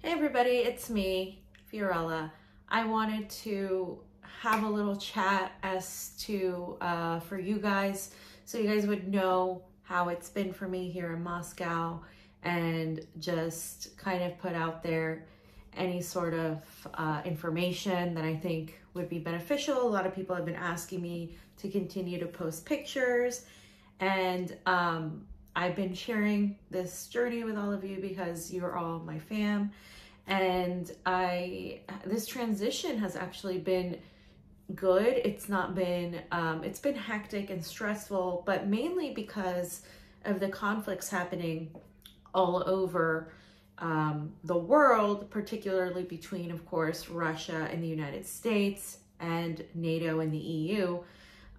Hey everybody, it's me, Fiorella. I wanted to have a little chat as to, uh, for you guys, so you guys would know how it's been for me here in Moscow and just kind of put out there any sort of uh, information that I think would be beneficial. A lot of people have been asking me to continue to post pictures and um, I've been sharing this journey with all of you because you're all my fam. And I, this transition has actually been good. It's not been, um, it's been hectic and stressful, but mainly because of the conflicts happening all over um, the world, particularly between, of course, Russia and the United States and NATO and the EU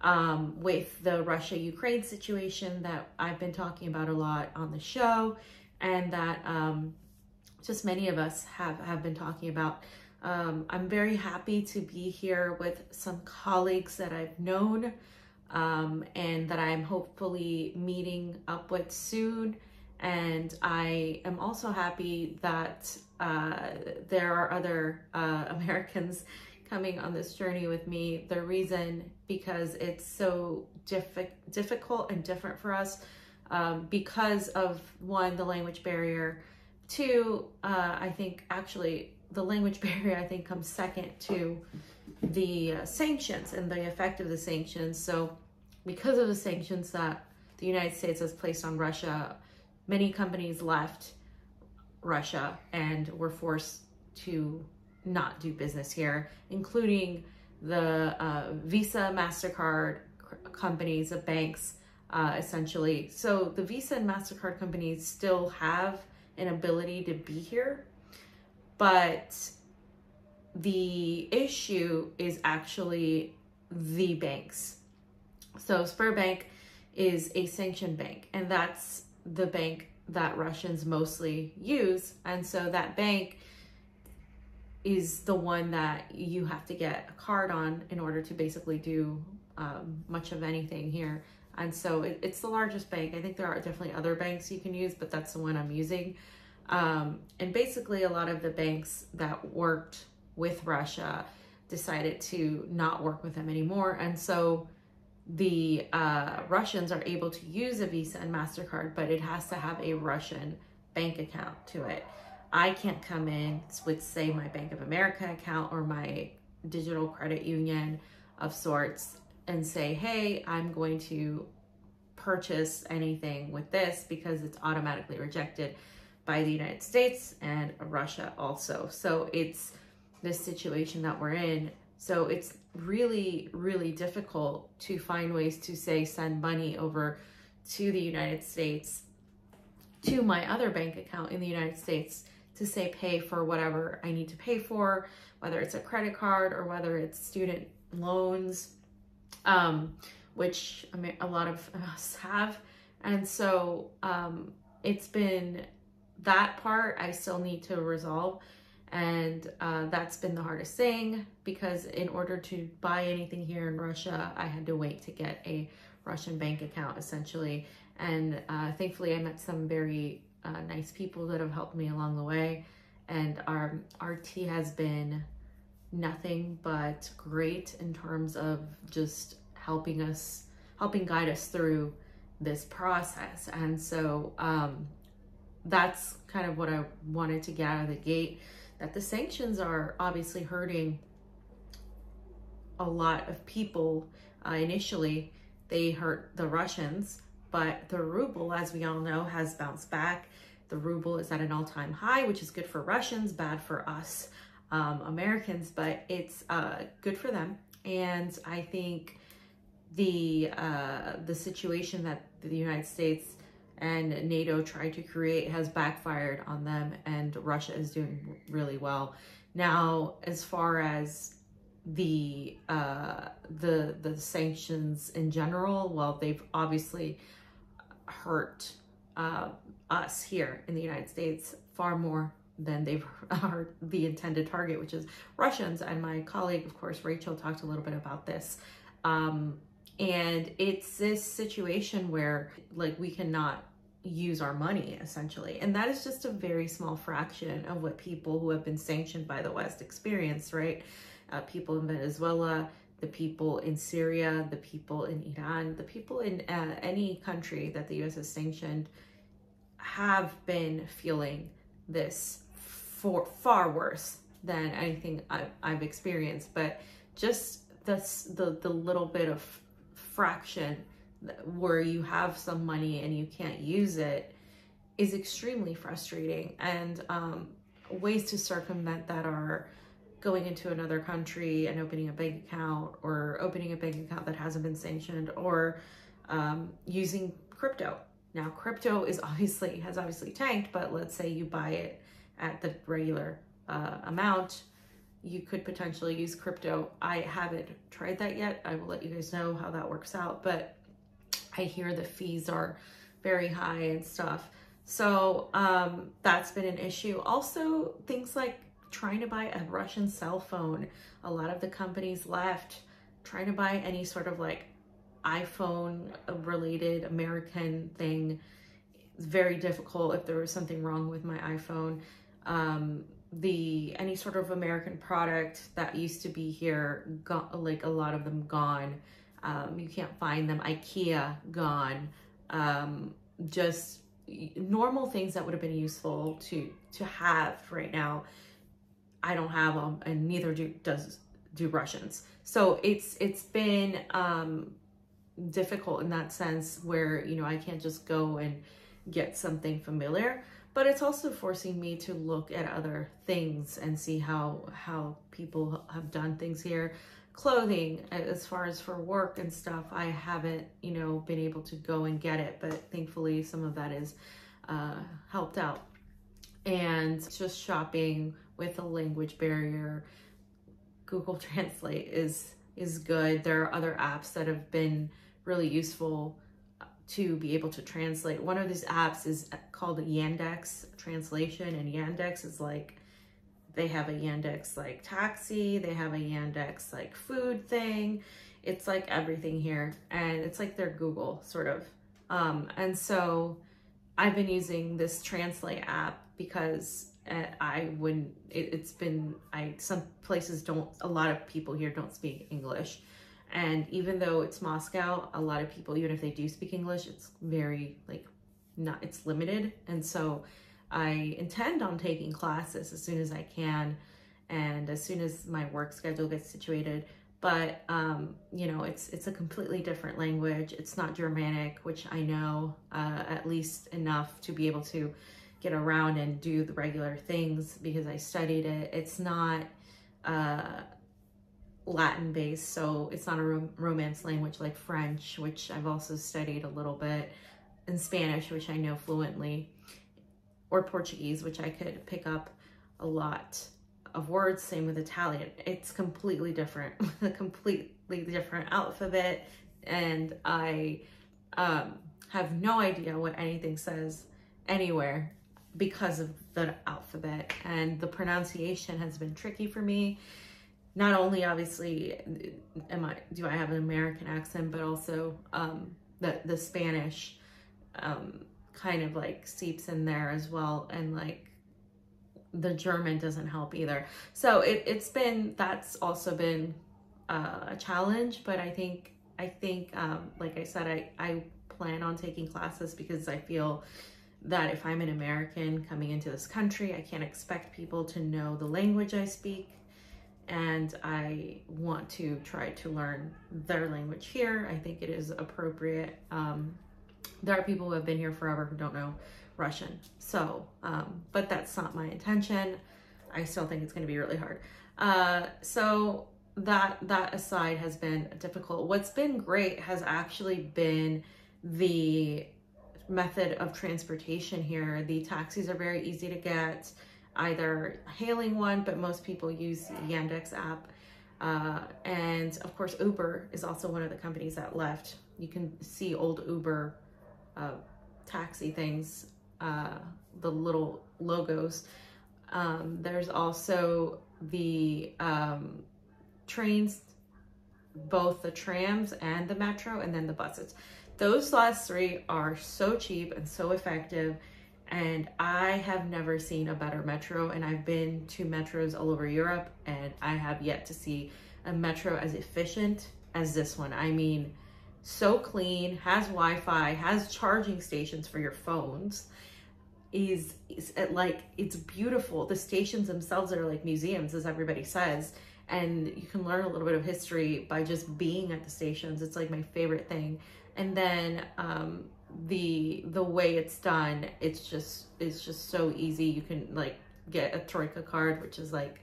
um, with the Russia Ukraine situation that I've been talking about a lot on the show, and that um, just many of us have, have been talking about. Um, I'm very happy to be here with some colleagues that I've known um, and that I'm hopefully meeting up with soon. And I am also happy that uh, there are other uh, Americans coming on this journey with me. The reason because it's so diffi- difficult and different for us um, because of one, the language barrier. Two, uh, I think actually the language barrier I think comes second to the uh, sanctions and the effect of the sanctions. So because of the sanctions that the United States has placed on Russia, many companies left Russia and were forced to not do business here, including the uh, Visa, MasterCard companies, the banks, uh, essentially. So the Visa and MasterCard companies still have an ability to be here, but the issue is actually the banks. So Sberbank is a sanctioned bank, and that's the bank that Russians mostly use. And so that bank is the one that you have to get a card on in order to basically do um, much of anything here. And so it, it's the largest bank. I think there are definitely other banks you can use, but that's the one I'm using. Um, and basically, a lot of the banks that worked with Russia decided to not work with them anymore. And so the uh, Russians are able to use a Visa and MasterCard, but it has to have a Russian bank account to it. I can't come in with, say, my Bank of America account or my digital credit union of sorts and say, hey, I'm going to purchase anything with this because it's automatically rejected by the United States and Russia also. So it's this situation that we're in. So it's really, really difficult to find ways to say send money over to the United States to my other bank account in the United States to say pay for whatever I need to pay for, whether it's a credit card or whether it's student loans, um, which a lot of us have. And so um, it's been that part I still need to resolve. And uh, that's been the hardest thing because in order to buy anything here in Russia, I had to wait to get a Russian bank account essentially. And uh, thankfully, I met some very uh, nice people that have helped me along the way. And our, tea has been nothing but great in terms of just helping us, helping guide us through this process. And so um, that's kind of what I wanted to get out of the gate, that the sanctions are obviously hurting a lot of people uh, initially. They hurt the Russians, but the ruble, as we all know, has bounced back. The ruble is at an all-time high, which is good for Russians, bad for us um, Americans, but it's uh, good for them. And I think the uh, the situation that the United States and NATO tried to create has backfired on them, and Russia is doing really well. Now, as far as the uh, the the sanctions in general, well, they've obviously hurt uh, us here in the United States far more than they are the intended target, which is Russians. And my colleague, of course, Rachel, talked a little bit about this. Um, and it's this situation where, like, we cannot use our money essentially. And that is just a very small fraction of what people who have been sanctioned by the West experience, right? Uh, people in Venezuela, the people in Syria, the people in Iran, the people in uh, any country that the US has sanctioned have been feeling this for far worse than anything I've, I've experienced. But just this, the, the little bit of fraction where you have some money and you can't use it is extremely frustrating. And um, ways to circumvent that are going into another country and opening a bank account or opening a bank account that hasn't been sanctioned or um, using crypto. Now, crypto is obviously has obviously tanked, but let's say you buy it at the regular uh, amount, you could potentially use crypto. I haven't tried that yet. I will let you guys know how that works out, but I hear the fees are very high and stuff. So um, that's been an issue. Also, things like trying to buy a Russian cell phone. A lot of the companies left trying to buy any sort of like iPhone related American thing. It's very difficult if there was something wrong with my iPhone. Um, the any sort of American product that used to be here, got, like a lot of them gone. Um, you can't find them. IKEA gone. Um, just normal things that would have been useful to to have right now I don't have them, and neither do does do Russians. So it's it's been um, difficult in that sense where you know I can't just go and get something familiar, but it's also forcing me to look at other things and see how how people have done things here. Clothing, as far as for work and stuff, I haven't you know been able to go and get it, but thankfully some of that is uh, helped out. And just shopping with a language barrier, Google Translate is is good. There are other apps that have been really useful to be able to translate. One of these apps is called Yandex Translation, and Yandex is like they have a Yandex like taxi, they have a Yandex like food thing. It's like everything here, and it's like their Google sort of. Um, and so I've been using this Translate app because I wouldn't, it, has been, I, some places don't, a lot of people here don't speak English. And even though it's Moscow, a lot of people, even if they do speak English, it's very like not, it's limited. And so I intend on taking classes as soon as I can and as soon as my work schedule gets situated. But, um, you know, it's, it's a completely different language. It's not Germanic, which I know uh, at least enough to be able to get around and do the regular things because I studied it. It's not uh, Latin based, so it's not a rom romance language like French, which I've also studied a little bit, and Spanish, which I know fluently, or Portuguese, which I could pick up a lot of words. Same with Italian. It's completely different, a completely different alphabet, and I um, have no idea what anything says anywhere because of the alphabet and the pronunciation has been tricky for me. Not only obviously am i do i have an american accent but also um the the spanish um kind of like seeps in there as well and like the german doesn't help either. So it, it's been that's also been uh, a challenge but i think i think um like i said i i plan on taking classes because i feel that if I'm an American coming into this country, I can't expect people to know the language I speak. And I want to try to learn their language here. I think it is appropriate. Um, there are people who have been here forever who don't know Russian. So, um, but that's not my intention. I still think it's going to be really hard. Uh, so that that aside has been difficult. What's been great has actually been the method of transportation here. The taxis are very easy to get, either hailing one, but most people use Yandex app. Uh, and of course, Uber is also one of the companies that left. You can see old Uber uh, taxi things, uh, the little logos. Um, there's also the um, trains, both the trams and the metro, and then the buses those last three are so cheap and so effective. And I have never seen a better metro. And I've been to metros all over Europe, and I have yet to see a metro as efficient as this one. I mean, so clean, has Wi-Fi, has charging stations for your phones. Is is like it's beautiful. The stations themselves are like museums, as everybody says, and you can learn a little bit of history by just being at the stations. It's like my favorite thing. And then um, the the way it's done, it's just it's just so easy. You can like get a Troika card, which is like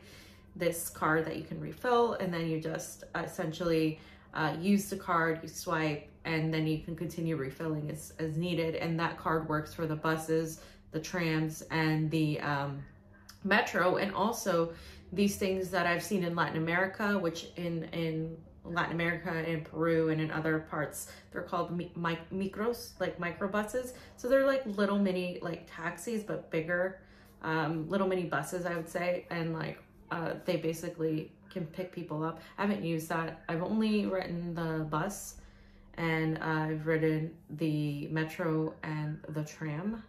this card that you can refill, and then you just essentially uh, use the card, you swipe, and then you can continue refilling as, as needed. And that card works for the buses, the trams, and the um, metro, and also these things that I've seen in Latin America, which in in Latin America and Peru and in other parts, they're called mi- micros, like microbuses. So they're like little mini like taxis, but bigger, um, little mini buses, I would say, and like uh, they basically can pick people up. I haven't used that. I've only ridden the bus and I've ridden the metro and the tram.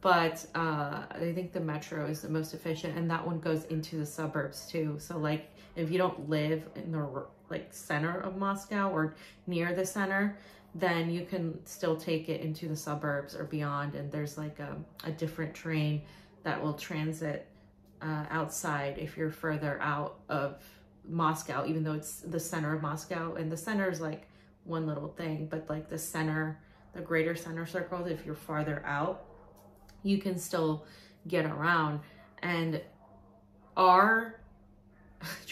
But uh, I think the metro is the most efficient and that one goes into the suburbs too. So like if you don't live in the like center of Moscow or near the center, then you can still take it into the suburbs or beyond. And there's like a, a different train that will transit uh, outside if you're further out of Moscow, even though it's the center of Moscow. And the center is like one little thing, but like the center, the greater center circle, if you're farther out, you can still get around. And our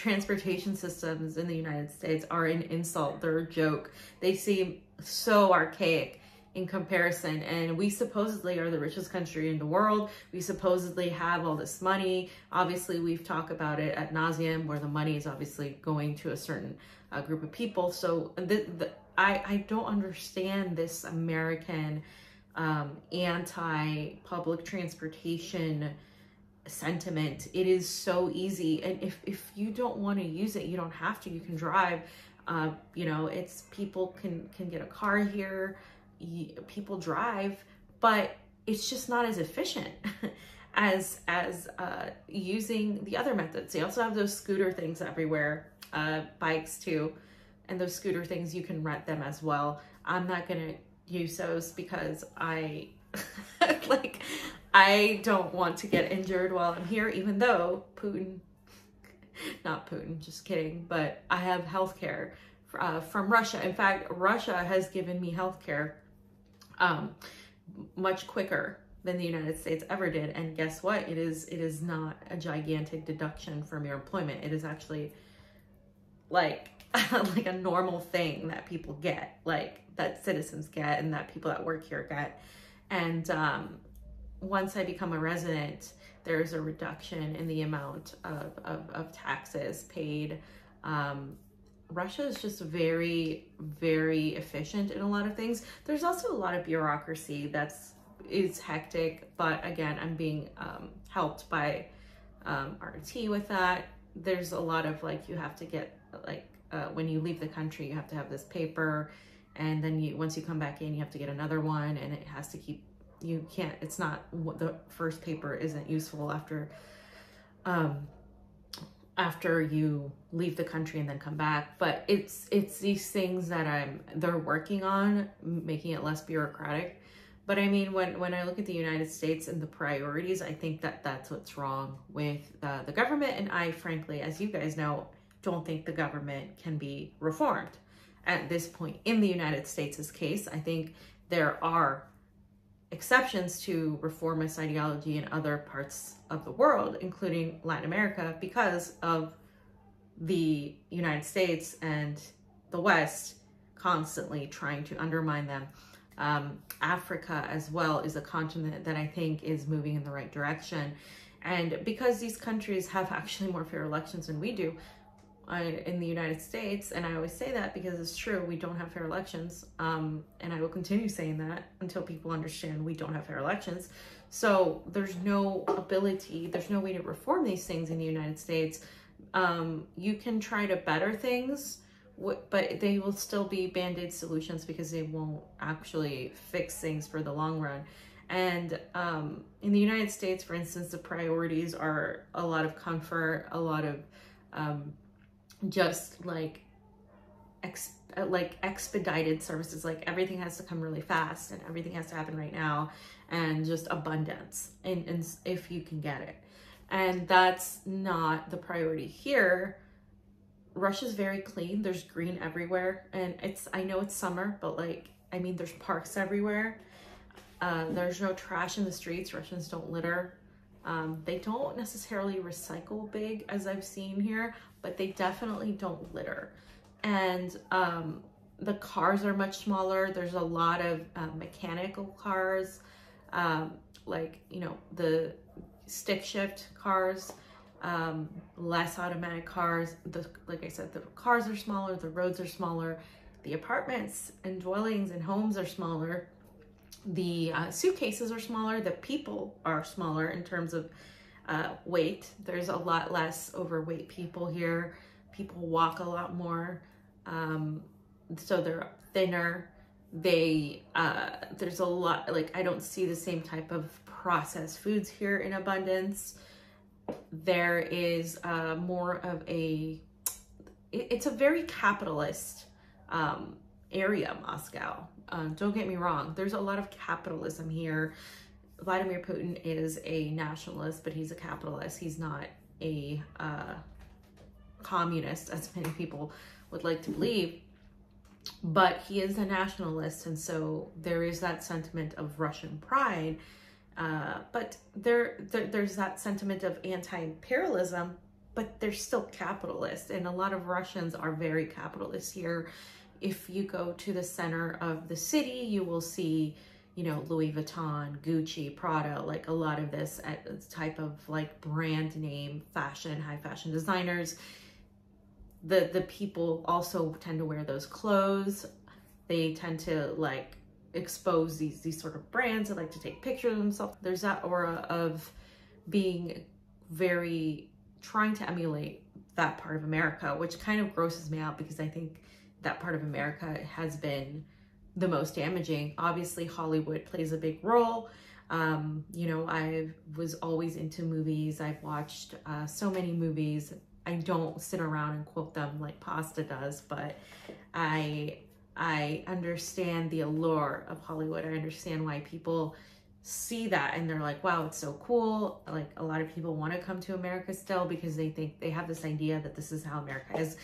transportation systems in the United States are an insult. They're a joke. They seem so archaic in comparison. And we supposedly are the richest country in the world. We supposedly have all this money. Obviously, we've talked about it at nauseum where the money is obviously going to a certain uh, group of people. So the, the, I, I don't understand this American um, anti-public transportation sentiment. It is so easy. And if, if you don't want to use it, you don't have to, you can drive. Uh, you know, it's people can, can get a car here people drive, but it's just not as efficient as as uh, using the other methods. They also have those scooter things everywhere, uh, bikes too, and those scooter things you can rent them as well. I'm not gonna use those because I like I don't want to get injured while I'm here, even though Putin, not Putin, just kidding, but I have health care uh, from Russia. In fact, Russia has given me health care um, much quicker than the United States ever did. And guess what? It is it is not a gigantic deduction from your employment. It is actually like like a normal thing that people get, like that citizens get and that people that work here get. And um, once I become a resident, there's a reduction in the amount of, of, of taxes paid um, Russia is just very, very efficient in a lot of things. There's also a lot of bureaucracy that's is hectic, but again, I'm being um, helped by um, RT with that. There's a lot of like you have to get like uh, when you leave the country, you have to have this paper, and then you once you come back in, you have to get another one, and it has to keep. You can't. It's not the first paper isn't useful after. Um, after you leave the country and then come back but it's it's these things that i'm they're working on making it less bureaucratic but i mean when when i look at the united states and the priorities i think that that's what's wrong with uh, the government and i frankly as you guys know don't think the government can be reformed at this point in the united states' case i think there are exceptions to reformist ideology in other parts of the world, including Latin America, because of the United States and the West constantly trying to undermine them. Um, Africa as well is a continent that I think is moving in the right direction. And because these countries have actually more fair elections than we do, in the United States, and I always say that because it's true, we don't have fair elections, um, and I will continue saying that until people understand we don't have fair elections. So there's no ability, there's no way to reform these things in the United States. Um, you can try to better things but they will still be band-aid solutions because they won't actually fix things for the long run. And um, in the United States, for instance, the priorities are a lot of comfort, a lot of um, just like ex- like expedited services. Like everything has to come really fast, and everything has to happen right now, and just abundance, and, and if you can get it. And that's not the priority here. Russia's very clean. There's green everywhere, and it's I know it's summer, but like I mean, there's parks everywhere uh, there's no trash in the streets. Russians don't litter. Um, they don't necessarily recycle big as I've seen here, but they definitely don't litter. And um, the cars are much smaller. There's a lot of uh, mechanical cars, um, like, you know, the stick shift cars, um, less automatic cars. The, like I said, the cars are smaller, the roads are smaller, the apartments and dwellings and homes are smaller the uh, suitcases are smaller, the people are smaller in terms of uh, weight. There's a lot less overweight people here. People walk a lot more, um, so they're thinner. They uh, there's a lot like I don't see the same type of processed foods here in abundance. There is uh, more of a it's a very capitalist um, area, Moscow. Um, don't get me wrong, there's a lot of capitalism here. Vladimir Putin is a nationalist, but he's a capitalist. He's not a uh, communist, as many people would like to believe. But he is a nationalist, and so there is that sentiment of Russian pride. Uh, but there, there, there's that sentiment of anti-imperialism, but they're still capitalist, and a lot of Russians are very capitalist here if you go to the center of the city, you will see, you know, Louis Vuitton, Gucci, Prada, like a lot of this uh, type of like brand name fashion, high fashion designers. The, the people also tend to wear those clothes. They tend to like expose these, these sort of brands They like to take pictures of themselves. There's that aura of being very trying to emulate that part of America, which kind of grosses me out because I think that part of America has been the most damaging. Obviously, Hollywood plays a big role. Um, you know, I was always into movies. I've watched uh, so many movies. I don't sit around and quote them like Pasta does, but I I understand the allure of Hollywood. I understand why people see that and they're like, wow, it's so cool. Like a lot of people want to come to America still because they think they have this idea that this is how America is.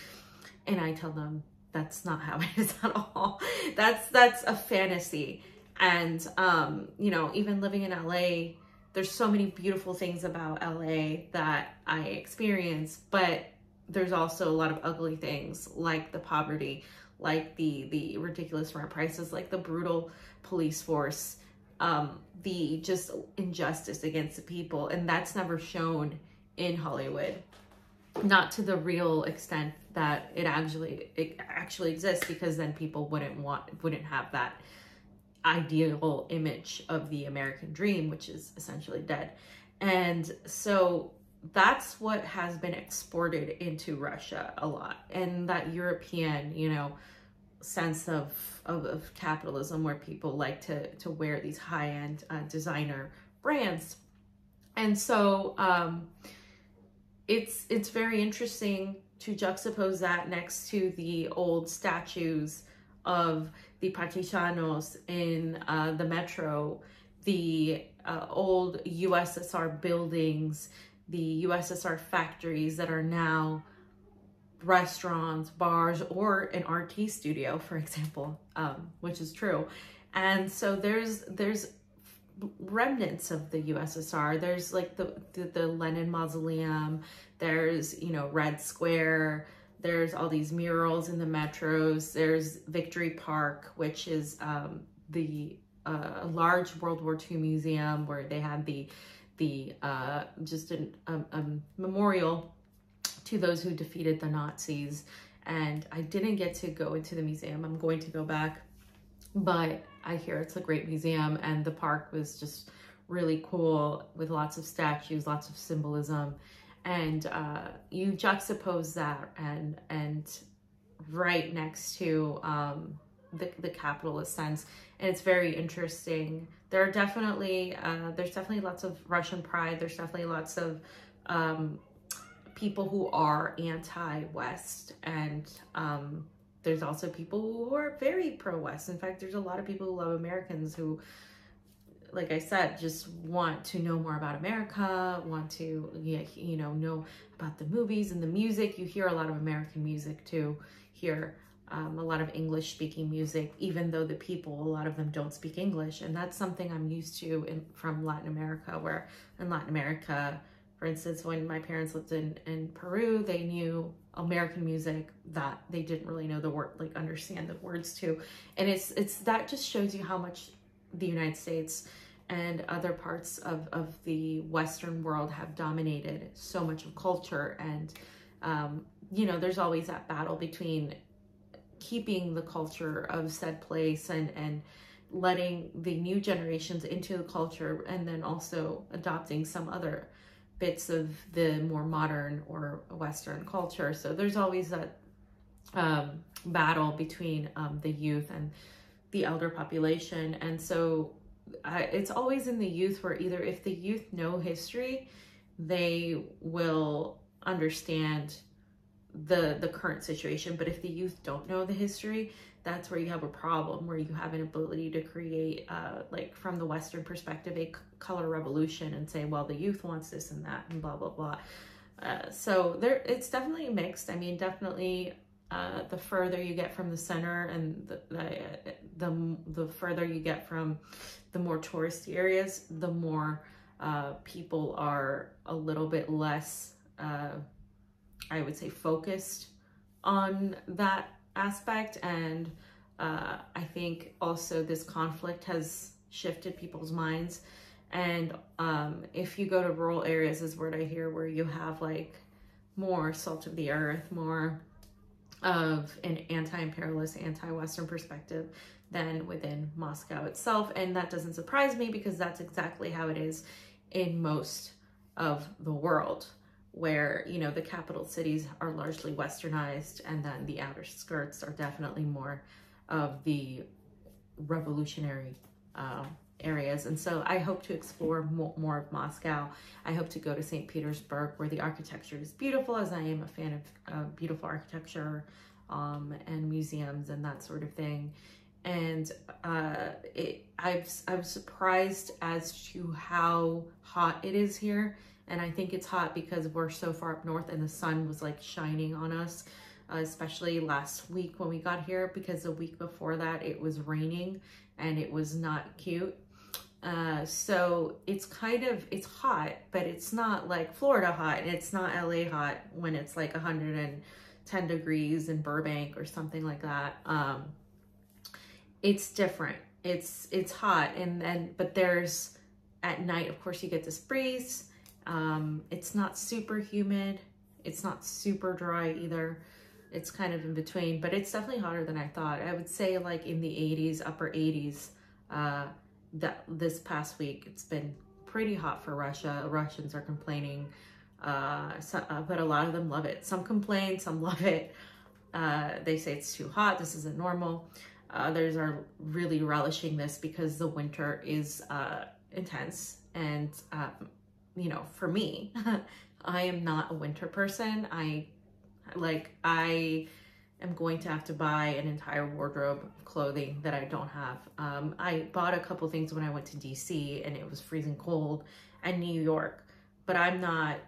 And I tell them, that's not how it is at all. That's that's a fantasy. And um, you know, even living in LA, there's so many beautiful things about LA that I experience, but there's also a lot of ugly things like the poverty, like the the ridiculous rent prices, like the brutal police force, um, the just injustice against the people, and that's never shown in Hollywood not to the real extent that it actually it actually exists because then people wouldn't want wouldn't have that ideal image of the American dream which is essentially dead. And so that's what has been exported into Russia a lot. And that European you know sense of of, of capitalism where people like to to wear these high-end uh, designer brands. And so um it's it's very interesting to juxtapose that next to the old statues of the Partisanos in uh, the metro, the uh, old USSR buildings, the USSR factories that are now restaurants, bars, or an RT studio, for example, um, which is true. And so there's there's remnants of the USSR. There's like the, the, the Lenin Mausoleum. There's, you know, Red Square. There's all these murals in the metros. There's Victory Park, which is um, the uh, large World War II museum where they had the the uh, just a memorial to those who defeated the Nazis. And I didn't get to go into the museum. I'm going to go back but I hear it's a great museum and the park was just really cool with lots of statues, lots of symbolism. And uh, you juxtapose that and, and right next to um, the, the capitalist sense. And it's very interesting. There are definitely, uh, there's definitely lots of Russian pride. There's definitely lots of um, people who are anti-West and um, there's also people who are very pro-West. In fact, there's a lot of people who love Americans who, like I said, just want to know more about America, want to, you know, know about the movies and the music. You hear a lot of American music too here. Um, a lot of English speaking music, even though the people, a lot of them don't speak English. And that's something I'm used to in, from Latin America, where in Latin America, for instance, when my parents lived in, in Peru, they knew American music that they didn't really know the word, like understand the words to. And it's, it's, that just shows you how much the United States and other parts of, of the Western world have dominated so much of culture. And, um, you know, there's always that battle between keeping the culture of said place and, and letting the new generations into the culture and then also adopting some other bits of the more modern or Western culture. So there's always that um, battle between um, the youth and the elder population. And so I, it's always in the youth where either if the youth know history, they will understand the the current situation. But if the youth don't know the history, that's where you have a problem where you have an ability to create uh, like from the western perspective a color revolution and say well the youth wants this and that and blah blah blah. Uh, so there it's definitely mixed. I mean definitely uh, the further you get from the center and the, the, the the further you get from the more touristy areas the more uh, people are a little bit less uh, i would say focused on that aspect. And uh, I think also this conflict has shifted people's minds. And um, if you go to rural areas, is what I hear where you have like more salt of the earth, more of an anti-imperialist, anti-Western perspective than within Moscow itself. And that doesn't surprise me because that's exactly how it is in most of the world where you know the capital cities are largely westernized and then the outer skirts are definitely more of the revolutionary uh, areas. And so i hope to explore more, more, of moscow. I hope to go to st petersburg where the architecture is beautiful as i am a fan of uh, beautiful architecture um, and museums and that sort of thing. And uh, it, I've, I'm surprised as to how hot it is here and I think it's hot because we're so far up north and the sun was like shining on us, uh, especially last week when we got here because the week before that it was raining and it was not cute. Uh, so it's kind of, it's hot, but it's not like Florida hot and it's not LA hot when it's like 110 degrees in Burbank or something like that. Um, it's different. It's, it's hot and then, but there's at night, of course you get this breeze um, it's not super humid. It's not super dry either. It's kind of in between, but it's definitely hotter than I thought. I would say like in the 80s, upper 80s, uh, that this past week, it's been pretty hot for Russia. Russians are complaining, uh, so, uh, but a lot of them love it. Some complain, some love it. Uh, they say it's too hot. This isn't normal. Others are really relishing this because the winter is uh, intense and um, you know, for me, I am not a winter person. I like, I am going to have to buy an entire wardrobe of clothing that I don't have. Um, I bought a couple things when I went to DC and it was freezing cold and New York, but I'm not,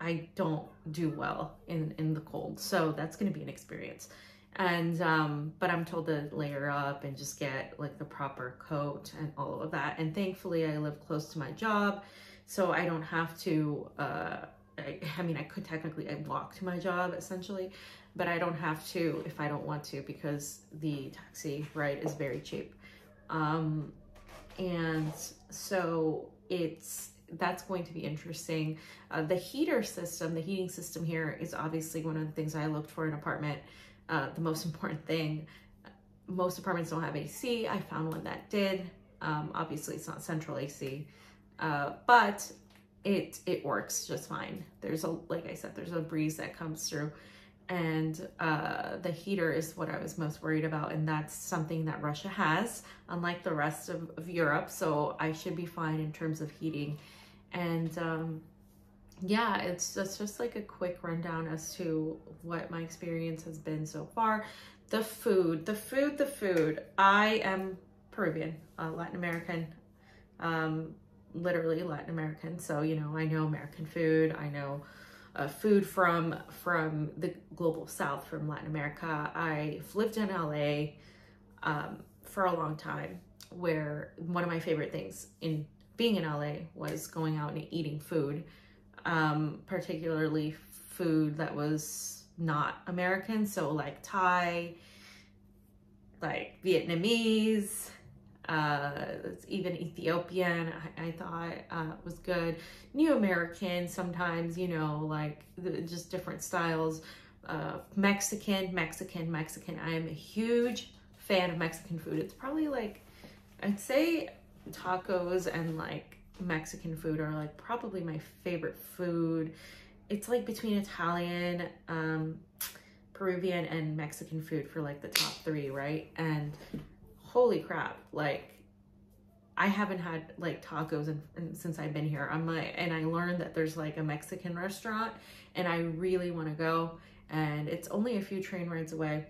I don't do well in, in the cold. So that's going to be an experience. And, um, but I'm told to layer up and just get like the proper coat and all of that. And thankfully I live close to my job so I don't have to, uh, I, I mean, I could technically I walk to my job essentially, but I don't have to if I don't want to because the taxi ride is very cheap. Um, and so it's, that's going to be interesting. Uh, the heater system, the heating system here is obviously one of the things I looked for in an apartment. Uh, the most important thing, most apartments don't have AC. I found one that did. Um, obviously it's not central AC. Uh, but it it works just fine. There's a, like I said, there's a breeze that comes through. and uh, the heater is what I was most worried about. And that's something that Russia has, unlike the rest of, of Europe. So I should be fine in terms of heating. And um, yeah, it's, it's just like a quick rundown as to what my experience has been so far. The food, the food, the food. I am Peruvian, uh, Latin American, um, literally Latin American. So, you know, I know American food. I know uh, food from from the global south, from Latin America. I've lived in LA um, for a long time, where one of my favorite things in being in LA was going out and eating food, um, particularly food that was not American. So like Thai, like Vietnamese, uh, even Ethiopian, I, I thought uh, was good. New American, sometimes, you know, like the, just different styles. Uh, Mexican, Mexican, Mexican. I am a huge fan of Mexican food. It's probably like, I'd say tacos and like Mexican food are like probably my favorite food. It's like between Italian, um, Peruvian, and Mexican food for like the top three, right? And holy crap, like I haven't had like tacos in, in, since I've been here. I'm like, and I learned that there's like a Mexican restaurant and I really want to go and it's only a few train rides away,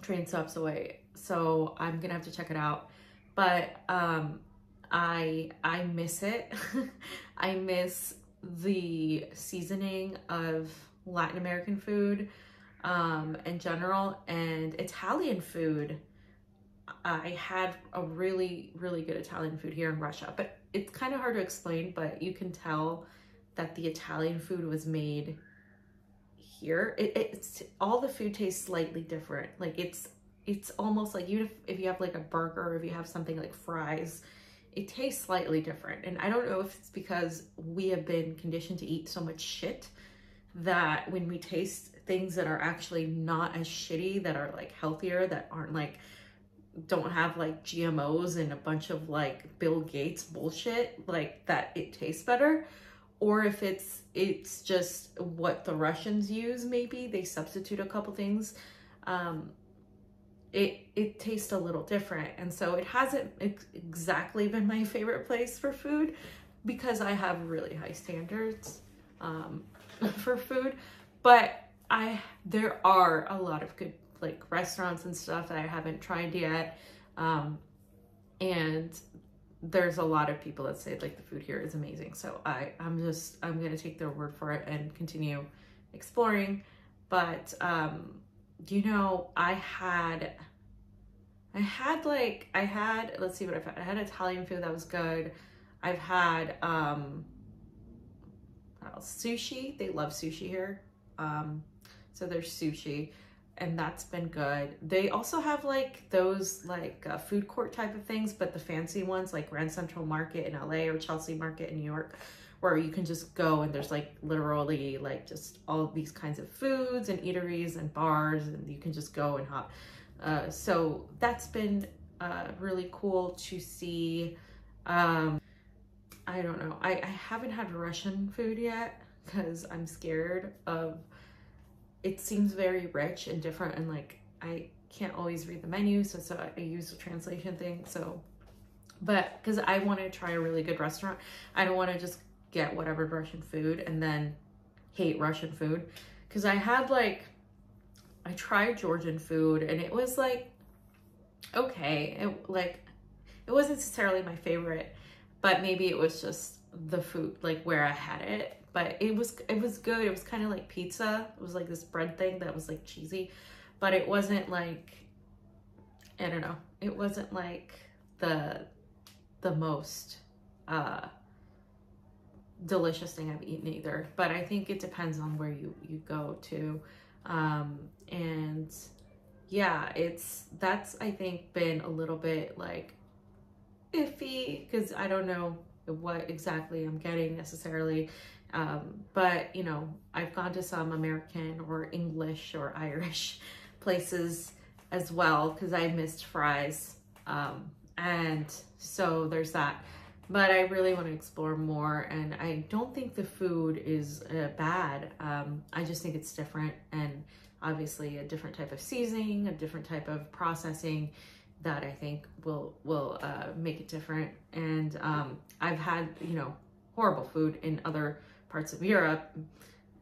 train stops away. So I'm gonna have to check it out. But um, I, I miss it. I miss the seasoning of Latin American food um, in general and Italian food I had a really, really good Italian food here in Russia, but it's kind of hard to explain, but you can tell that the Italian food was made here. It, it's all the food tastes slightly different. Like it's, it's almost like you, if you have like a burger, if you have something like fries, it tastes slightly different. And I don't know if it's because we have been conditioned to eat so much shit that when we taste things that are actually not as shitty, that are like healthier, that aren't like don't have like GMOs and a bunch of like Bill Gates bullshit, like that it tastes better. Or if it's it's just what the Russians use, maybe they substitute a couple things. Um, it it tastes a little different, and so it hasn't ex exactly been my favorite place for food because I have really high standards um, for food. But I there are a lot of good like restaurants and stuff that I haven't tried yet. Um, and there's a lot of people that say like the food here is amazing. So I, I'm just, I'm going to take their word for it and continue exploring. But, um, you know, I had, I had like, I had, let's see what I've had. I had Italian food that was good. I've had, um, sushi. They love sushi here. Um, so there's sushi and that's been good. They also have like those like uh, food court type of things, but the fancy ones like Grand Central Market in LA or Chelsea Market in New York, where you can just go and there's like literally like just all these kinds of foods and eateries and bars and you can just go and hop. Uh, so that's been uh, really cool to see. Um, I don't know. I, I haven't had Russian food yet because I'm scared of it seems very rich and different and like I can't always read the menu so, so I use the translation thing so. But because I want to try a really good restaurant I don't want to just get whatever Russian food and then hate Russian food. Because I had like I tried Georgian food and it was like okay it like it wasn't necessarily my favorite but maybe it was just the food like where I had it but it was it was good. It was kind of like pizza. It was like this bread thing that was like cheesy, but it wasn't like I don't know. It wasn't like the the most uh delicious thing I've eaten either. But I think it depends on where you you go to. Um and yeah, it's that's I think been a little bit like iffy because I don't know what exactly I'm getting necessarily. Um, but, you know, I've gone to some American or English or Irish places as well because I missed fries. Um, and so there's that. but I really want to explore more. And I don't think the food is uh, bad. Um, I just think it's different and obviously a different type of seasoning, a different type of processing that I think will will uh, make it different. And um, I've had you know horrible food in other parts of Europe,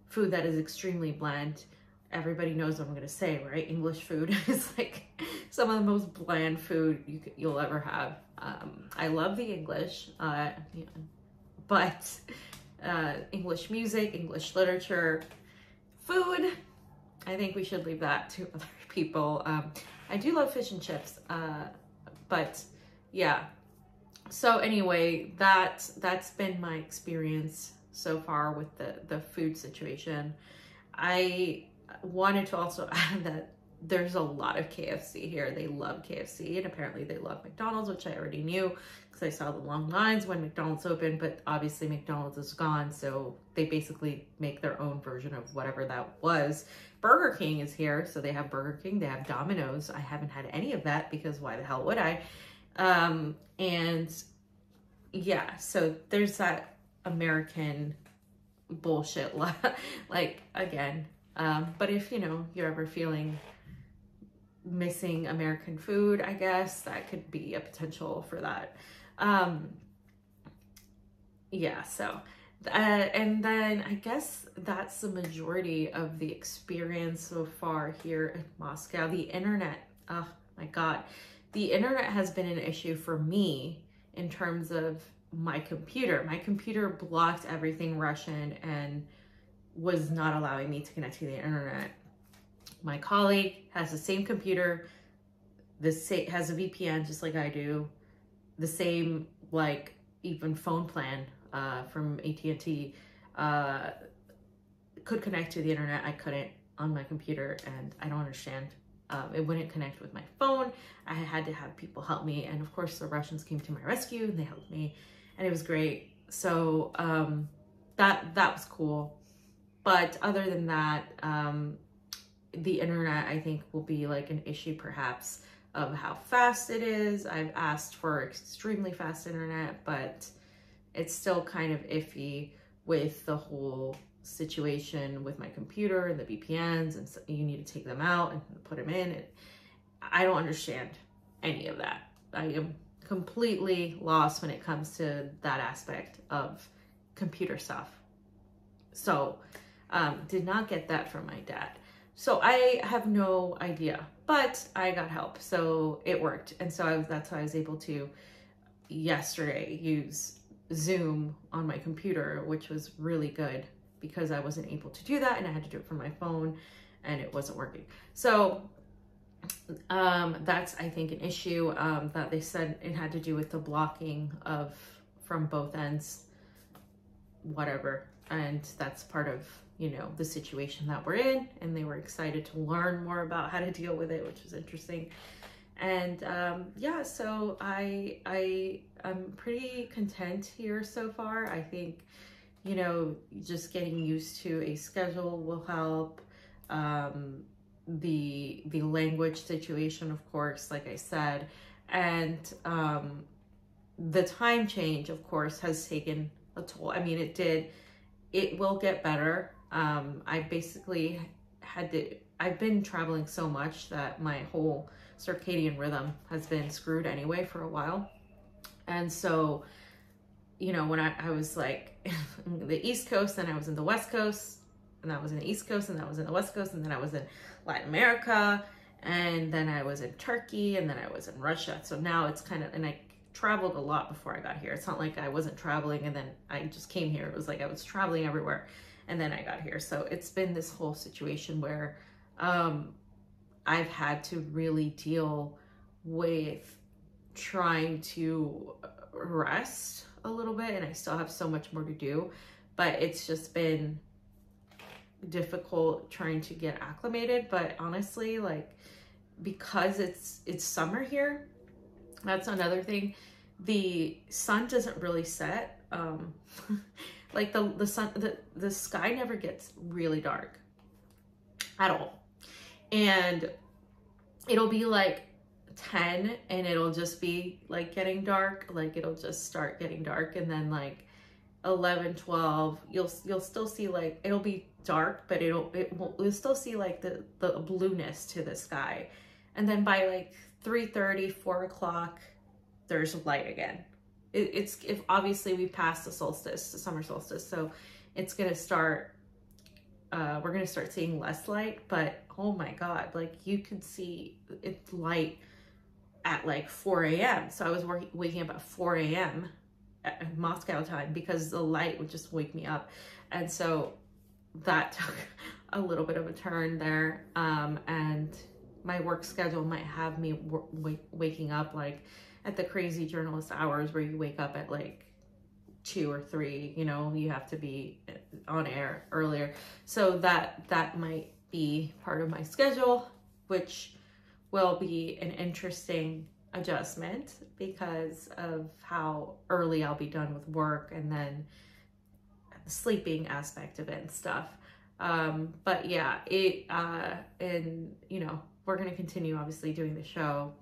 food that is extremely bland. Everybody knows what I'm gonna say, right? English food is like some of the most bland food you you'll ever have. Um, I love the English, uh, but uh, English music, English literature, food, I think we should leave that to other people. Um, I do love fish and chips, uh, but yeah. So anyway, that that's been my experience so far with the the food situation. I wanted to also add that there's a lot of KFC here. They love KFC and apparently they love McDonald's, which I already knew because I saw the long lines when McDonald's opened, but obviously McDonald's is gone. So they basically make their own version of whatever that was. Burger King is here. So they have Burger King, they have Domino's. I haven't had any of that because why the hell would I? Um, and yeah, so there's that American bullshit. like again, um, but if you know you're ever feeling missing American food, I guess that could be a potential for that. Um, yeah, so, uh, and then I guess that's the majority of the experience so far here in Moscow. The internet, oh my God, the internet has been an issue for me in terms of my computer. My computer blocked everything Russian and was not allowing me to connect to the internet my colleague has the same computer, the same has a VPN just like I do, the same like even phone plan uh, from AT&T uh, could connect to the internet. I couldn't on my computer and I don't understand. Um, it wouldn't connect with my phone. I had to have people help me. And of course the Russians came to my rescue and they helped me and it was great. So um, that, that was cool. But other than that, um, the internet, I think, will be like an issue perhaps of how fast it is. I've asked for extremely fast internet, but it's still kind of iffy with the whole situation with my computer and the VPNs and so you need to take them out and put them in. And I don't understand any of that. I am completely lost when it comes to that aspect of computer stuff. So um, did not get that from my dad. So I have no idea, but I got help. So it worked. And so I that's why I was able to yesterday use Zoom on my computer, which was really good because I wasn't able to do that and I had to do it from my phone and it wasn't working. So um, that's, I think, an issue um, that they said it had to do with the blocking of from both ends, whatever. And that's part of you know, the situation that we're in. And they were excited to learn more about how to deal with it, which was interesting. And um, yeah, so I, I, I'm pretty content here so far. I think, you know, just getting used to a schedule will help. Um, the, the language situation, of course, like I said, and um, the time change, of course, has taken a toll. I mean, it did, it will get better. Um, I basically had to, I've been traveling so much that my whole circadian rhythm has been screwed anyway for a while. And so, you know, when I, I was like the East Coast, then I was in the West Coast, and I was in the East Coast, and I was in the West Coast, and then I was in Latin America, and then I was in Turkey, and then I was in Russia. So now it's kind of, and I traveled a lot before I got here. It's not like I wasn't traveling and then I just came here. It was like I was traveling everywhere and then I got here. So it's been this whole situation where um, I've had to really deal with trying to rest a little bit and I still have so much more to do, but it's just been difficult trying to get acclimated. But honestly, like, because it's, it's summer here, that's another thing. The sun doesn't really set. Um, Like the, the sun, the, the sky never gets really dark at all. And it'll be like 10 and it'll just be like getting dark like it'll just start getting dark and then like 11 12 you'll you'll still see like it'll be dark but it'll it will you'll still see like the the blueness to the sky and then by like 3 30 4 o'clock there's light again it, it's if obviously we passed the solstice the summer solstice so it's gonna start uh, we're gonna start seeing less light but oh my god like you could see it's light at like 4 a.m. So I was working, waking up at 4 a.m. Moscow time because the light would just wake me up. And so that took a little bit of a turn there. Um, and my work schedule might have me waking up like at the crazy journalist hours where you wake up at like two or three, you know, you have to be on air earlier. So that, that might be part of my schedule, which will be an interesting adjustment because of how early I'll be done with work and then the sleeping aspect of it and stuff. Um, but yeah, it, uh, and you know, we're going to continue obviously doing the show,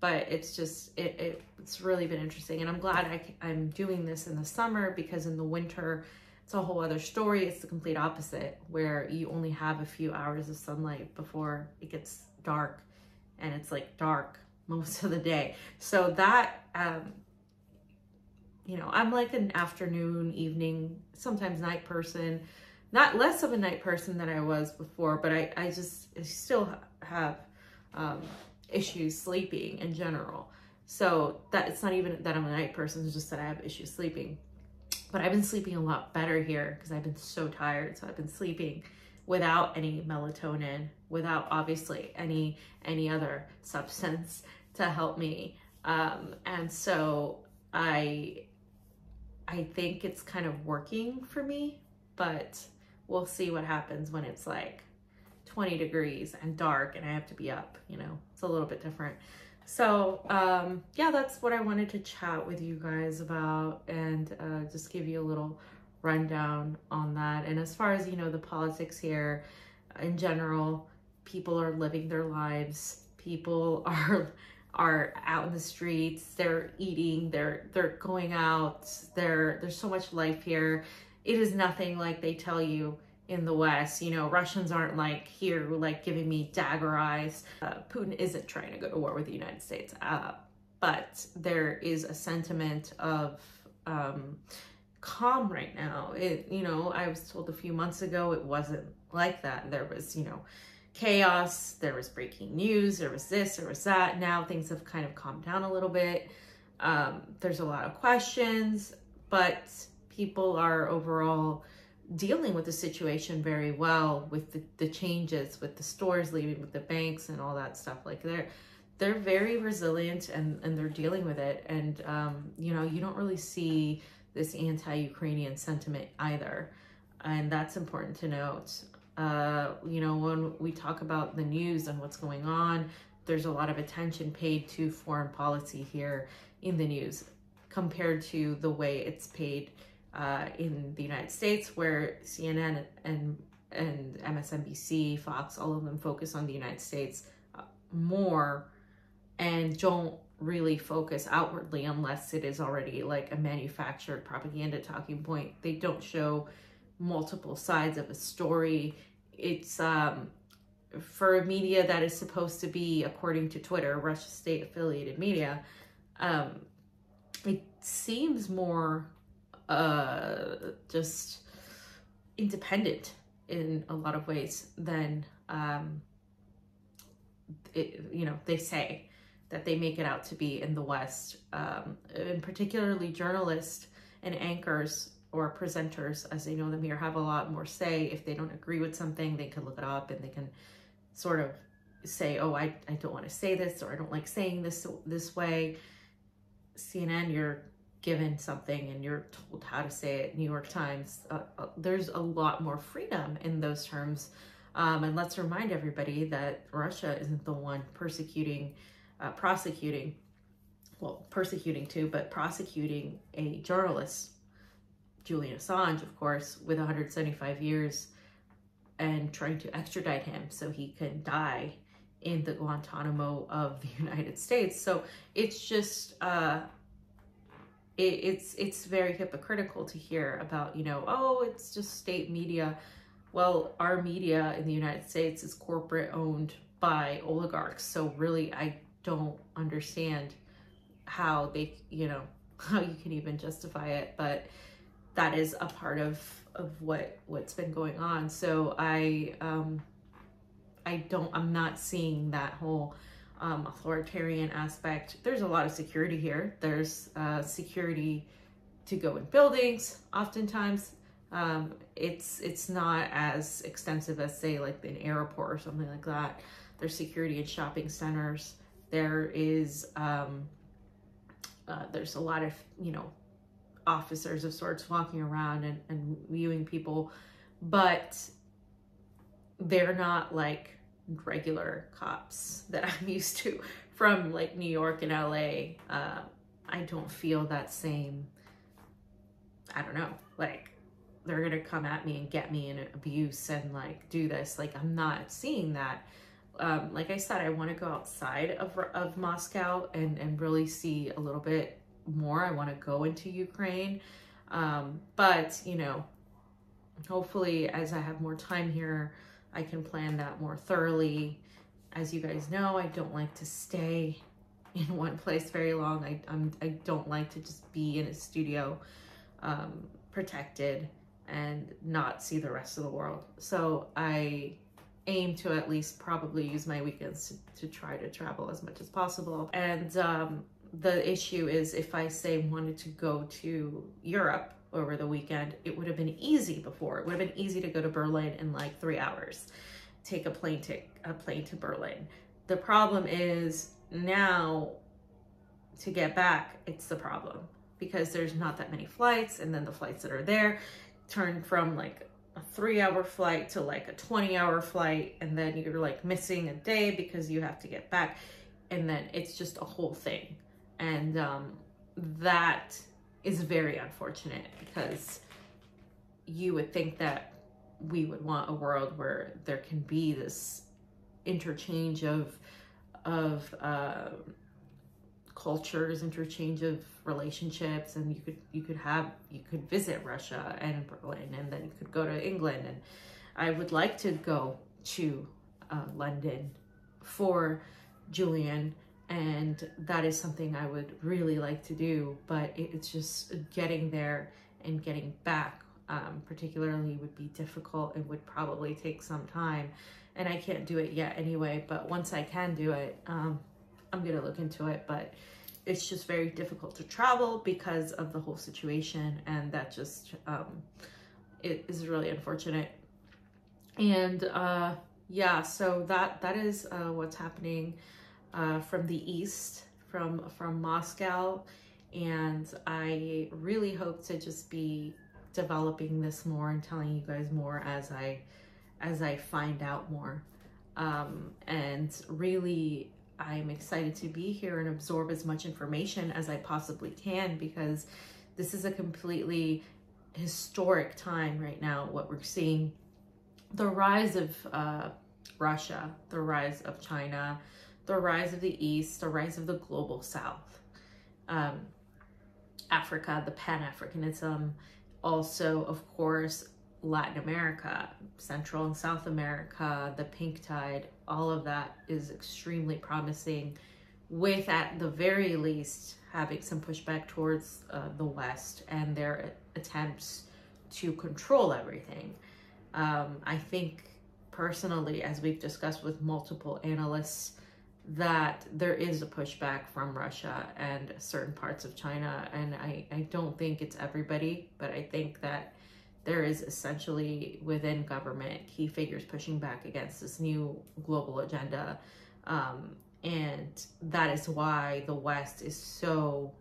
but it's just, it, it, it's really been interesting. And I'm glad I, I'm doing this in the summer because in the winter, it's a whole other story. It's the complete opposite where you only have a few hours of sunlight before it gets dark and it's like dark most of the day. So that, um, you know, I'm like an afternoon, evening, sometimes night person. Not less of a night person than I was before, but I, I just I still have um, issues sleeping in general. So that it's not even that I'm a night person, it's just that I have issues sleeping. But I've been sleeping a lot better here because I've been so tired. So I've been sleeping without any melatonin, without obviously any any other substance to help me. Um, and so I I think it's kind of working for me, but we'll see what happens when it's like 20 degrees and dark and I have to be up, you know, it's a little bit different. So um, yeah, that's what I wanted to chat with you guys about and uh, just give you a little rundown on that. And as far as, you know, the politics here in general, people are living their lives. People are are out in the streets, they're eating, they're they're going out, there there's so much life here. It is nothing like they tell you in the West. You know, Russians aren't like here, like giving me dagger eyes. Uh, Putin isn't trying to go to war with the United States, uh, but there is a sentiment of um, calm right now. It, you know, I was told a few months ago it wasn't like that. There was, you know, chaos, there was breaking news, there was this, there was that. Now things have kind of calmed down a little bit. Um, there's a lot of questions, but people are overall dealing with the situation very well with the, the changes, with the stores leaving, with the banks and all that stuff. Like they're they're very resilient and, and they're dealing with it. And um, you know, you don't really see this anti-Ukrainian sentiment either. And that's important to note. Uh, you know, when we talk about the news and what's going on, there's a lot of attention paid to foreign policy here in the news compared to the way it's paid uh, in the United States, where CNN and and MSNBC, Fox, all of them focus on the United States uh, more and don't really focus outwardly unless it is already like a manufactured propaganda talking point. They don't show multiple sides of a story. It's um, for media that is supposed to be, according to Twitter, Russia state affiliated media. Um, it seems more uh, just independent in a lot of ways than um, it, you know they say that they make it out to be in the West, um, and particularly journalists and anchors or presenters, as they know them here, have a lot more say. If they don't agree with something, they can look it up and they can sort of say, oh, I, I don't want to say this or I don't like saying this this way. CNN, you're given something and you're told how to say it. New York Times, uh, uh, there's a lot more freedom in those terms. Um, and let's remind everybody that Russia isn't the one persecuting uh, prosecuting, well, persecuting too, but prosecuting a journalist, Julian Assange, of course, with 175 years and trying to extradite him so he can die in the Guantanamo of the United States. So it's just uh, it, it's it's very hypocritical to hear about you know oh it's just state media. Well, our media in the United States is corporate owned by oligarchs. So really, I don't understand how they you know how you can even justify it, but that is a part of of what what's been going on. So I um I don't, I'm not seeing that whole um, authoritarian aspect. There's a lot of security here. There's uh, security to go in buildings. Oftentimes, um, it's it's not as extensive as say like an airport or something like that. There's security in shopping centers. There is um, uh, there's a lot of you know officers of sorts walking around and, and viewing people, but they're not like regular cops that I'm used to from like New York and LA. Uh, I don't feel that same, I don't know, like they're gonna come at me and get me in abuse and like do this. Like I'm not seeing that. Um, like I said, I want to go outside of, of Moscow and, and really see a little bit more. I want to go into Ukraine. Um, but, you know, hopefully as I have more time here, I can plan that more thoroughly. As you guys know, I don't like to stay in one place very long. I, I'm, I don't like to just be in a studio um, protected and not see the rest of the world. So I aim to at least probably use my weekends to, to try to travel as much as possible. And um, the issue is if I say wanted to go to Europe, over the weekend, it would have been easy before. It would have been easy to go to Berlin in like three hours, take a plane to a plane to Berlin. The problem is now to get back, it's the problem because there's not that many flights, and then the flights that are there turn from like a three hour flight to like a 20 hour flight, and then you're like missing a day because you have to get back, and then it's just a whole thing. And um, that is very unfortunate because you would think that we would want a world where there can be this interchange of of uh, cultures, interchange of relationships, and you could you could have you could visit Russia and Berlin, and then you could go to England, and I would like to go to uh, London for Julian and that is something I would really like to do, but it's just getting there and getting back, um, particularly, would be difficult and would probably take some time. And I can't do it yet anyway, but once I can do it, um, I'm gonna look into it. But it's just very difficult to travel because of the whole situation, and that just um, it is really unfortunate. And uh, yeah, so that that is uh, what's happening uh, from the east, from from Moscow, and I really hope to just be developing this more and telling you guys more as I as I find out more. Um, and really, I'm excited to be here and absorb as much information as I possibly can because this is a completely historic time right now. What we're seeing, the rise of uh, Russia, the rise of China, the rise of the East, the rise of the global South, um, Africa, the Pan Africanism, also, of course, Latin America, Central and South America, the pink tide, all of that is extremely promising, with at the very least having some pushback towards uh, the West and their attempts to control everything. Um, I think personally, as we've discussed with multiple analysts, that there is a pushback from Russia and certain parts of China. And I, I don't think it's everybody, but I think that there is essentially within government key figures pushing back against this new global agenda. Um, and that is why the West is so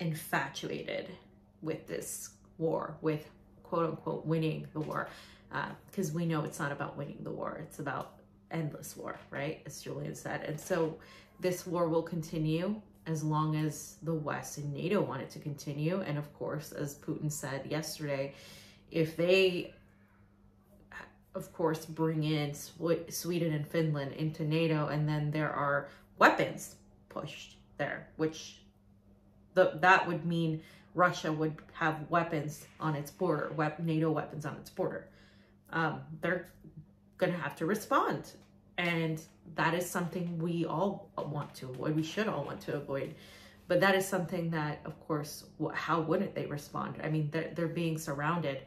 infatuated with this war, with quote unquote winning the war. Because uh, we know it's not about winning the war, it's about endless war, right? As Julian said. And so this war will continue as long as the West and NATO want it to continue. And of course, as Putin said yesterday, if they of course, bring in Sweden and Finland into NATO, and then there are weapons pushed there, which the, that would mean Russia would have weapons on its border, NATO weapons on its border. Um, they're going to have to respond. And that is something we all want to avoid. We should all want to avoid. But that is something that, of course, how wouldn't they respond? I mean, they're, they're being surrounded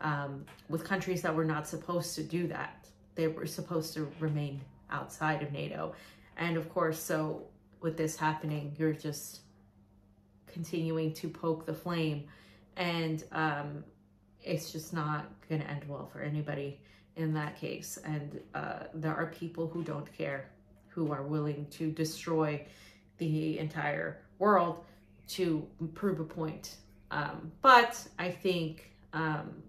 um, with countries that were not supposed to do that. They were supposed to remain outside of NATO. And of course, so with this happening, you're just continuing to poke the flame. And um, it's just not going to end well for anybody in that case. And uh, there are people who don't care, who are willing to destroy the entire world to prove a point. Um, but I think um,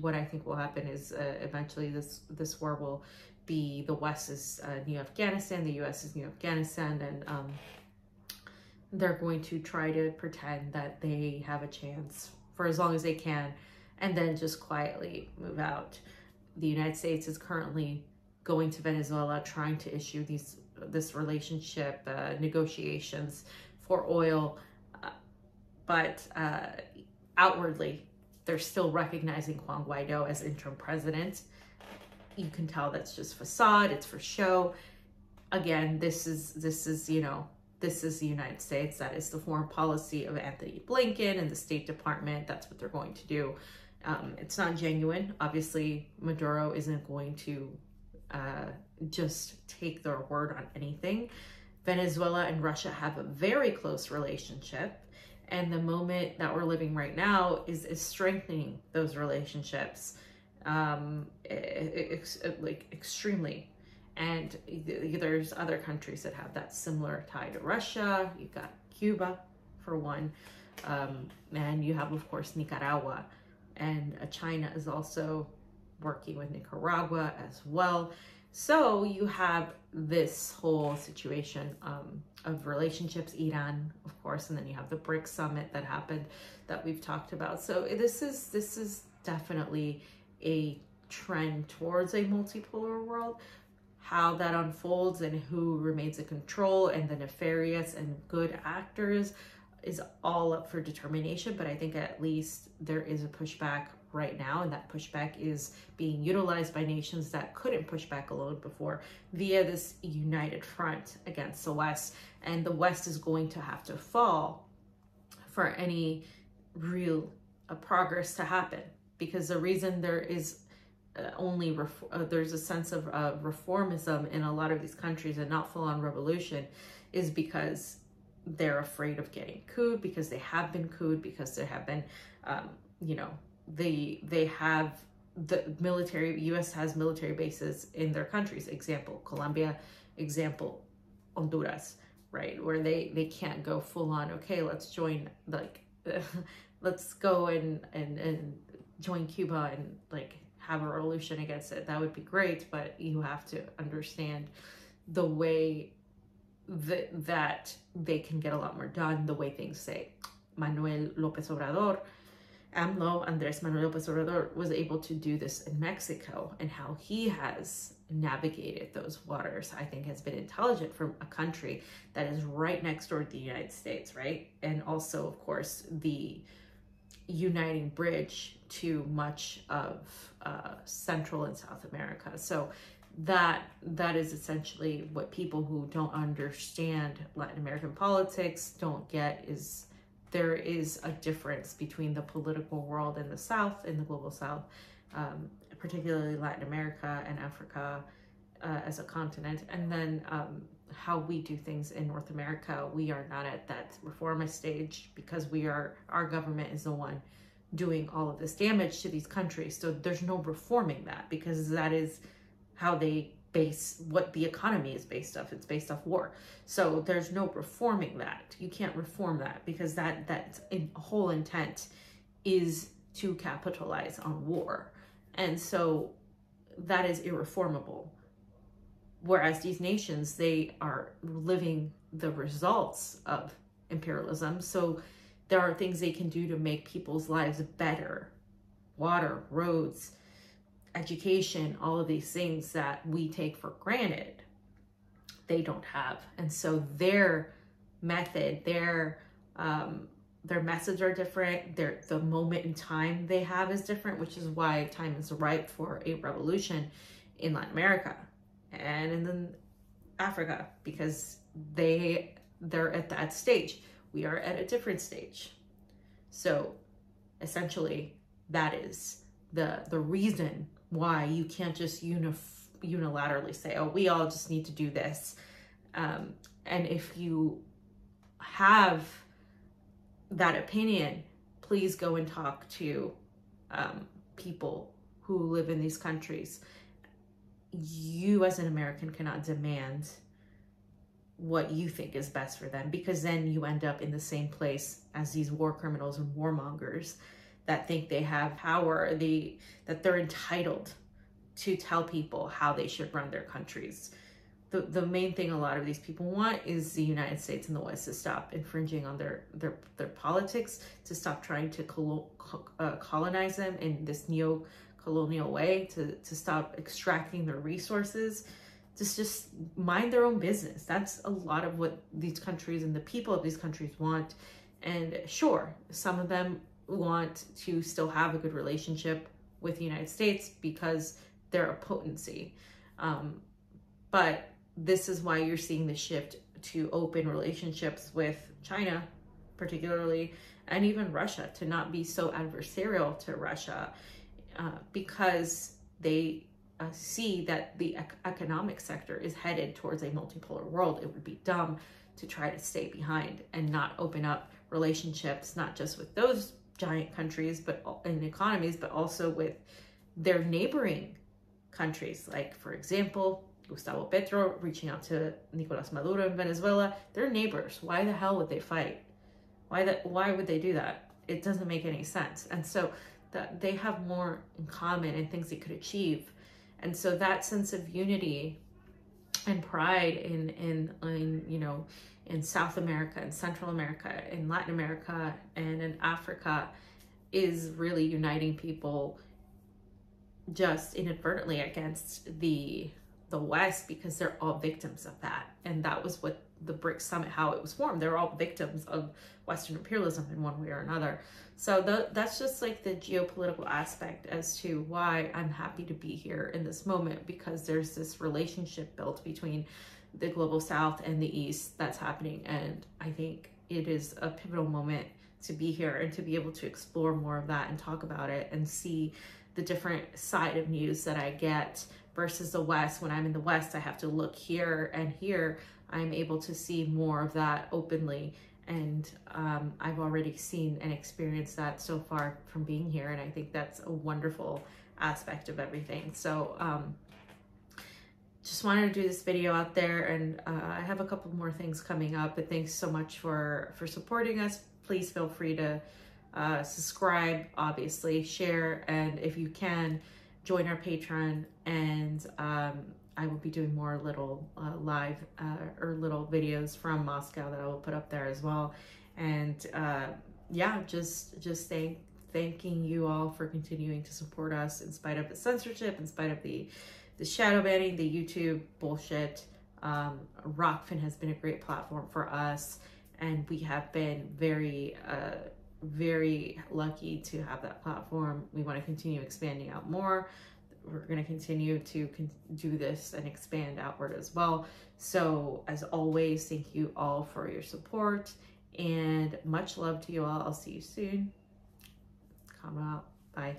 what I think will happen is uh, eventually this this war will be the West is uh, New Afghanistan, the U.S. is New Afghanistan, and um, they're going to try to pretend that they have a chance for as long as they can, and then just quietly move out. The United States is currently going to Venezuela, trying to issue these this relationship uh, negotiations for oil, uh, but uh, outwardly they're still recognizing Juan Guaido as interim president. You can tell that's just facade, it's for show. Again, this is this is, you know, this is the United States. That is the foreign policy of Antony Blinken and the State Department. That's what they're going to do. Um, it's not genuine. Obviously, Maduro isn't going to uh, just take their word on anything. Venezuela and Russia have a very close relationship and the moment that we're living right now is is strengthening those relationships um ex- like extremely and there's other countries that have that similar tie to russia you've got cuba for one um, and you have of course nicaragua and uh, china is also working with nicaragua as well so you have this whole situation um, of relationships, Iran, of course, and then you have the BRICS summit that happened that we've talked about. So this is this is definitely a trend towards a multipolar world. How that unfolds and who remains in control and the nefarious and good actors is all up for determination. But I think at least there is a pushback right now, and that pushback is being utilized by nations that couldn't push back alone before via this united front against the West. And the West is going to have to fall for any real uh, progress to happen because the reason there is uh, only uh, there's a sense of uh, reformism in a lot of these countries and not full on revolution is because they're afraid of getting cooed because they have been cooed because there have been um, you know they they have the military US has military bases in their countries. Example Colombia example Honduras right where they they can't go full on okay let's join like let's go and and and join Cuba and like have a revolution against it. That would be great but you have to understand the way that that they can get a lot more done the way things say Manuel Lopez Obrador AMLO, Andres Manuel Lopez Obrador, was able to do this in Mexico and how he has navigated those waters, I think has been intelligent from a country that is right next door to the United States, right? And also, of course, the uniting bridge to much of uh, Central and South America. So that that is essentially what people who don't understand Latin American politics don't get is there is a difference between the political world in the South, in the global South, um, particularly Latin America and Africa uh, as a continent, and then um, how we do things in North America. We are not at that reformist stage because we are our government is the one doing all of this damage to these countries. So there's no reforming that because that is how they base what the economy is based off it's based off war. So there's no reforming that. You can't reform that because that that in, whole intent is to capitalize on war. And so that is irreformable. Whereas these nations they are living the results of imperialism. So there are things they can do to make people's lives better. Water roads education, all of these things that we take for granted, they don't have. And so their method, their um, their methods are different. Their the moment in time they have is different, which is why time is ripe for a revolution in Latin America and in then Africa because they they're at that stage. We are at a different stage. So essentially that is the the reason why you can't just unif- unilaterally say, oh, we all just need to do this. Um, and if you have that opinion, please go and talk to um, people who live in these countries. You, as an American, cannot demand what you think is best for them because then you end up in the same place as these war criminals and warmongers that think they have power, the that they're entitled to tell people how they should run their countries. The, the main thing a lot of these people want is the United States and the West to stop infringing on their their, their politics, to stop trying to uh, colonize them in this neo-colonial way, to, to stop extracting their resources, to just mind their own business. That's a lot of what these countries and the people of these countries want. And sure, some of them want to still have a good relationship with the United States because they're a potency. Um, but this is why you're seeing the shift to open relationships with China, particularly, and even Russia, to not be so adversarial to Russia uh, because they uh, see that the ec- economic sector is headed towards a multipolar world. It would be dumb to try to stay behind and not open up relationships, not just with those giant countries, but in economies, but also with their neighboring countries. Like, for example, Gustavo Petro reaching out to Nicolas Maduro in Venezuela. They're neighbors. Why the hell would they fight? Why that? Why would they do that? It doesn't make any sense. And so that they have more in common and things they could achieve. And so that sense of unity and pride in in in you know in South America and Central America, in Latin America, and in Africa is really uniting people just inadvertently against the the West because they're all victims of that. And that was what the BRICS summit, how it was formed. They're all victims of Western imperialism in one way or another. So the, that's just like the geopolitical aspect as to why I'm happy to be here in this moment because there's this relationship built between the global south and the east that's happening and i think it is a pivotal moment to be here and to be able to explore more of that and talk about it and see the different side of news that i get versus the west. When i'm in the west i have to look here and here. I'm able to see more of that openly. And um, i've already seen and experienced that so far from being here. And i think that's a wonderful aspect of everything. So um, just wanted to do this video out there. And uh, I have a couple more things coming up. But thanks so much for for supporting us. Please feel free to uh, subscribe obviously share. And if you can join our patreon and um, I will be doing more little uh, live uh, or little videos from Moscow that I will put up there as well and uh, yeah just just thank thanking you all for continuing to support us in spite of the censorship in spite of the the shadow banning, the YouTube bullshit. Um, Rokfin has been a great platform for us, and we have been very, uh, very lucky to have that platform. We want to continue expanding out more. We're going to continue to con- do this and expand outward as well. So, as always, thank you all for your support and much love to you all. I'll see you soon. Come out. Bye.